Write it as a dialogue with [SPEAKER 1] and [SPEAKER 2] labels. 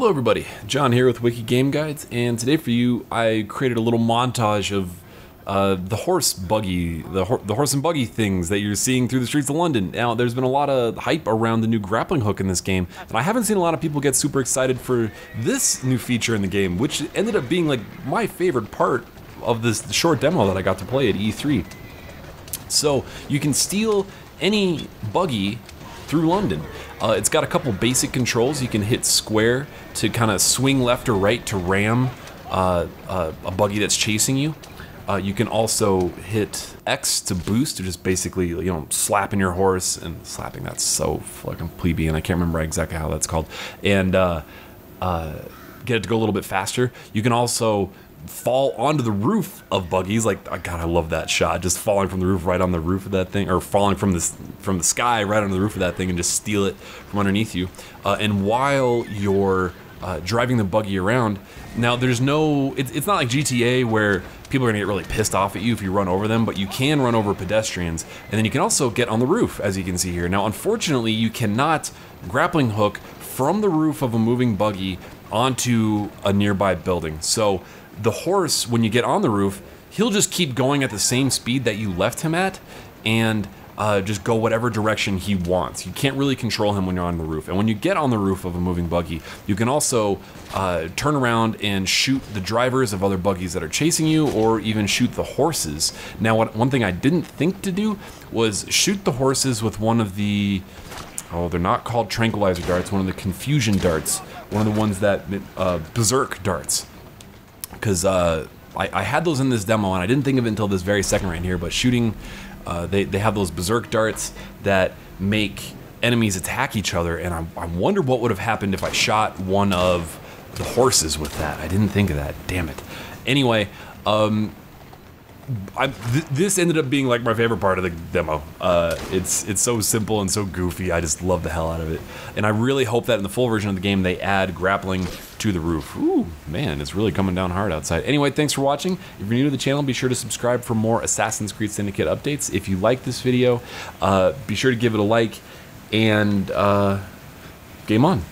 [SPEAKER 1] Hello everybody, John here with Wiki Game Guides, and today for you I created a little montage of uh, the horse buggy, the, hor the horse and buggy things that you're seeing through the streets of London. Now, there's been a lot of hype around the new grappling hook in this game, and I haven't seen a lot of people get super excited for this new feature in the game, which ended up being like my favorite part of this short demo that I got to play at E3. So you can steal any buggy through London. Uh, it's got a couple basic controls. You can hit square to kind of swing left or right to ram uh, uh, a buggy that's chasing you. Uh, you can also hit X to boost, to just basically, you know, slapping your horse and slapping. That's so fucking plebeian. I can't remember exactly how that's called. And uh, uh, get it to go a little bit faster. You can also fall onto the roof of buggies. Like, oh God, I love that shot. Just falling from the roof right on the roof of that thing, or falling from this from the sky right on the roof of that thing, and just steal it from underneath you. Uh, and while you're uh, driving the buggy around, now there's no. It's, it's not like GTA where people are gonna get really pissed off at you if you run over them, but you can run over pedestrians, and then you can also get on the roof, as you can see here. Now, unfortunately, you cannot grappling hook from the roof of a moving buggy onto a nearby building. So the horse, when you get on the roof, he'll just keep going at the same speed that you left him at, and uh, just go whatever direction he wants. You can't really control him when you're on the roof. And when you get on the roof of a moving buggy, you can also uh, turn around and shoot the drivers of other buggies that are chasing you, or even shoot the horses. Now, what, one thing I didn't think to do was shoot the horses with one of the oh, they're not called tranquilizer darts, one of the confusion darts, one of the ones that, uh, berserk darts. Because uh, I, I, had those in this demo and I didn't think of it until this very second right here, but shooting, uh, they, they have those berserk darts that make enemies attack each other, and I, I wonder what would have happened if I shot one of the horses with that. I didn't think of that, damn it. Anyway, um, th this ended up being like my favorite part of the demo. Uh, it's it's so simple and so goofy. I just love the hell out of it, and I really hope that in the full version of the game they add grappling to the roof. Ooh, man, it's really coming down hard outside. Anyway, thanks for watching. If you're new to the channel, be sure to subscribe for more Assassin's Creed Syndicate updates. If you like this video, uh, be sure to give it a like, and uh, game on.